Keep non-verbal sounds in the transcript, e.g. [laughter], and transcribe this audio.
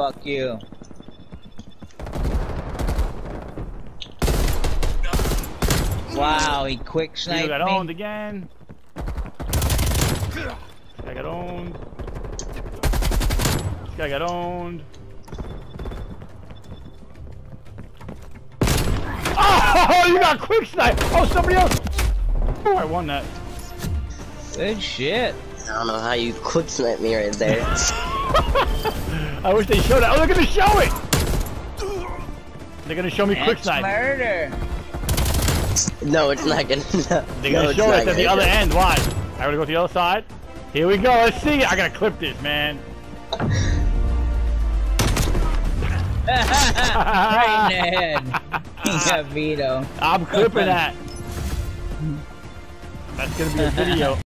Fuck you. Wow, he quick You sniped got me. owned again. I got owned. This guy got owned. Oh, you got quick snipe. Oh, somebody else. Oh, I won that. Good shit. I don't know how you quick snipe me right there. [laughs] I wish they showed it. Oh, they're gonna show it. They're gonna show me quick That's snipe. murder. no, it's not gonna. [laughs] No, They're gonna it's show not us at the other end. Watch. I gotta go to the other side. Here we go. Let's see. I gotta clip this, man. right in the head. He got Veto. I'm clipping that. [laughs] That's gonna be a video.